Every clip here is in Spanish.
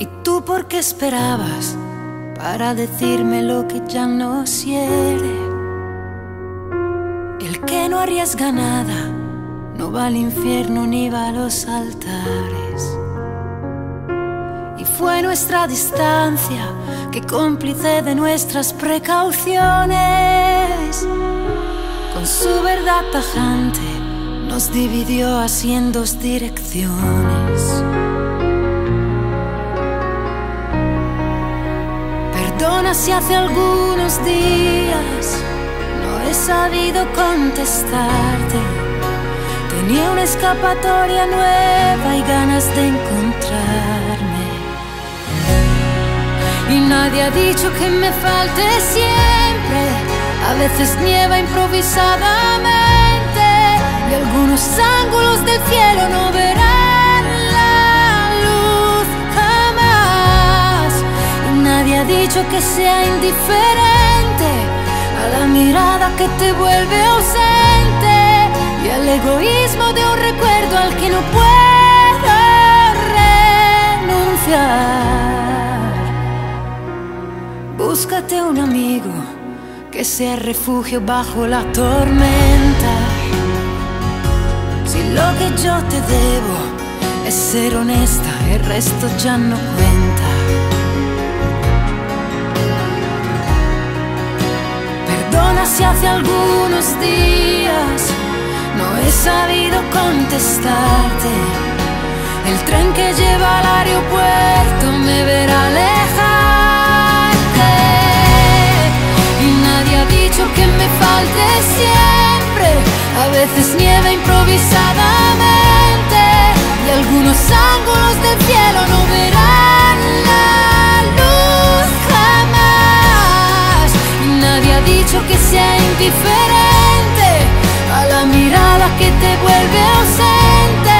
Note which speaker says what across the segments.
Speaker 1: ¿Y tú por qué esperabas para decirme lo que ya no quiere? El que no arriesga nada no va al infierno ni va a los altares. Y fue nuestra distancia que cómplice de nuestras precauciones, con su verdad tajante nos dividió así en dos direcciones. Perdona si hace algunos días no he sabido contestarte. Tenía una escapatoria nueva y ganas de encontrarme. Y nadie ha dicho que me falte siempre. A veces nieva improvisadamente y algunos ángulos del cielo dicho que sea indiferente a la mirada que te vuelve ausente y al egoísmo de un recuerdo al que no puedo renunciar. Búscate un amigo que sea refugio bajo la tormenta. Si lo que yo te debo es ser honesta, el resto ya no cuenta. Hace algunos días no he sabido contestarte. El tren que lleva al aeropuerto me verá alejarte. Y nadie ha dicho que me falte siempre. A veces nieve improvisadamente. Dicho que sea indiferente a la mirada que te vuelve ausente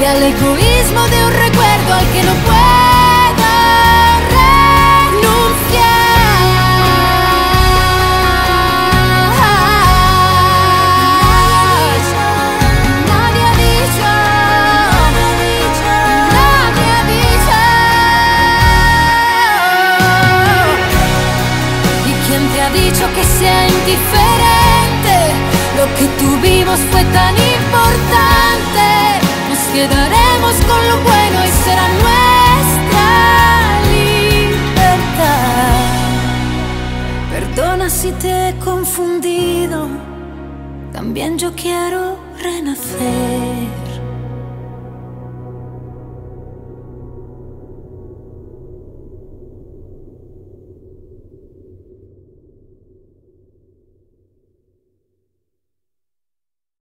Speaker 1: y al egoísmo de un recuerdo al que no puedo sea indiferente? Lo que tuvimos fue tan importante. Nos quedaremos con lo bueno y será nuestra libertad. Perdona si te he confundido. También yo quiero renacer.